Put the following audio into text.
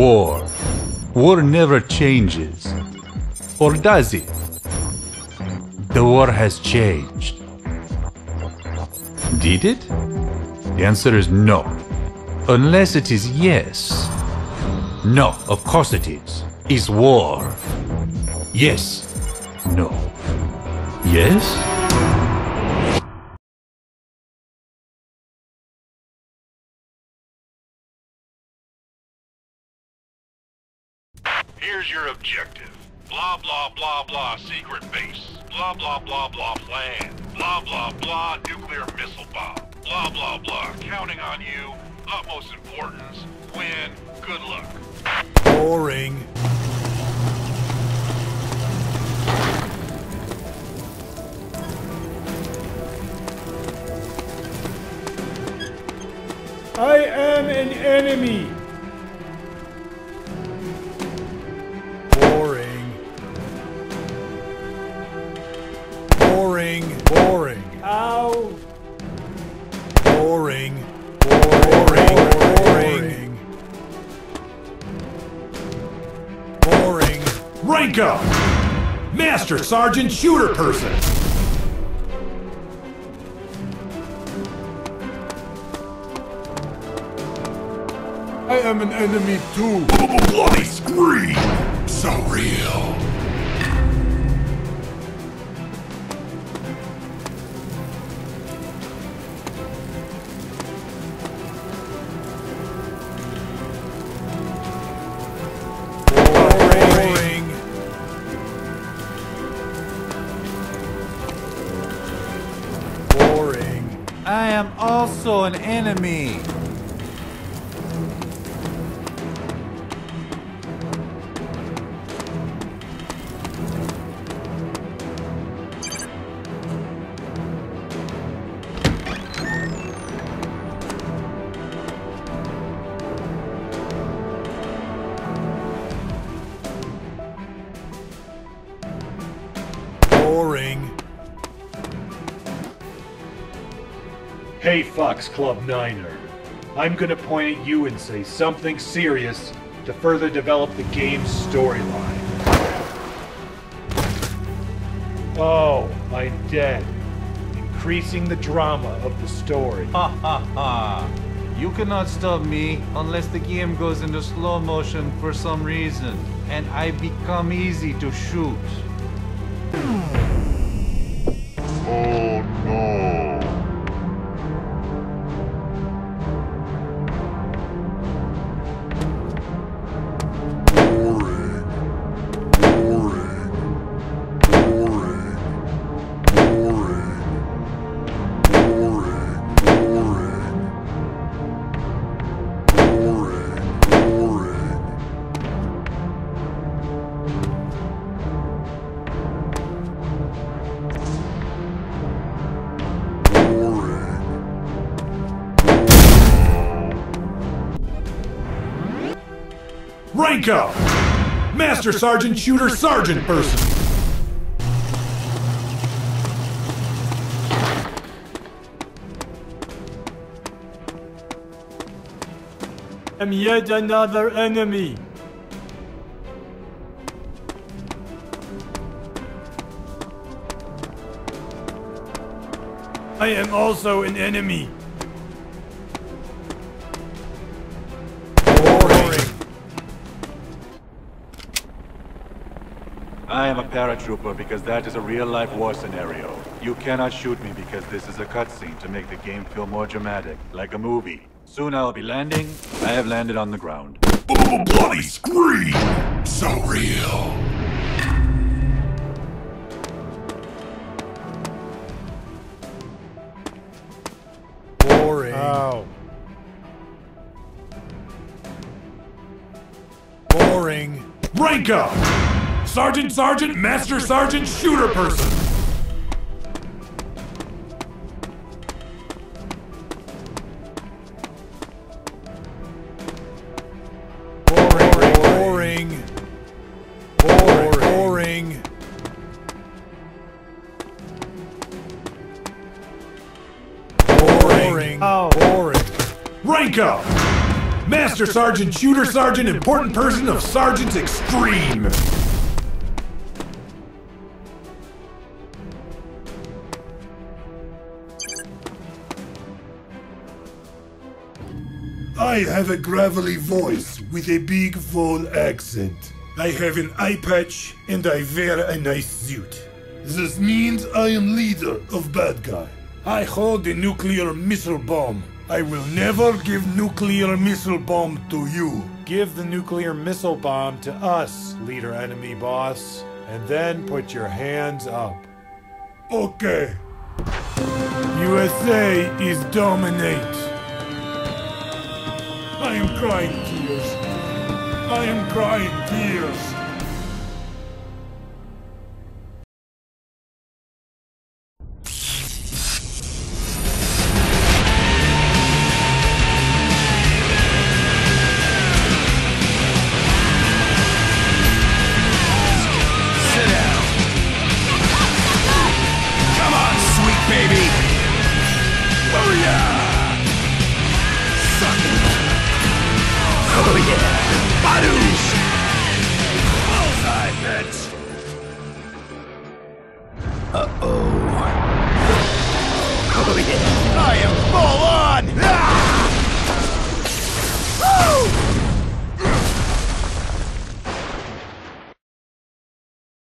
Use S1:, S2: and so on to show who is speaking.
S1: war. War never changes. Or does it? The war has changed. Did it? The answer is no. Unless it is yes. No, of course it is. Is war. Yes. No. Yes?
S2: Here's your objective. Blah, blah, blah, blah, secret base. Blah, blah, blah, blah, plan. Blah, blah, blah, nuclear missile bomb. Blah, blah, blah, counting on you. Utmost importance. Win. Good luck.
S3: Boring.
S4: I am an enemy.
S5: Rank! Master Sergeant Shooter Person!
S3: I am an enemy too.
S5: Bloody scream! So real.
S1: I am also an enemy.
S5: Hey, Fox Club Niner. I'm gonna point at you and say something serious to further develop the game's storyline. Oh, I'm dead. Increasing the drama of the story.
S1: Ha ha ha. You cannot stop me unless the game goes into slow motion for some reason, and I become easy to shoot.
S5: Rank up! Master Sergeant Shooter Sergeant Person!
S4: am yet another enemy. I am also an enemy.
S6: I am a paratrooper because that is a real-life war scenario. You cannot shoot me because this is a cutscene to make the game feel more dramatic, like a movie. Soon I'll be landing. I have landed on the ground.
S5: Oh, Bloody scream! So real.
S3: Boring.
S4: Ow.
S3: Boring.
S5: Rank up! Sergeant Sergeant Master Sergeant Shooter Person!
S3: Boring. Boring. Boring. Boring. Boring. Boring.
S5: Rank up!
S3: Master Sergeant, Shooter Sergeant, Important Person of Sergeant's Extreme. I have a gravelly voice with a big full accent. I have an eye patch and I wear a nice suit. This means I am leader of bad guy. I hold the nuclear missile bomb. I will never give nuclear missile bomb to you.
S4: Give the nuclear missile bomb to us, leader enemy boss, and then put your hands up.
S3: Okay. USA is dominate. I am crying tears. I am crying tears.
S7: I am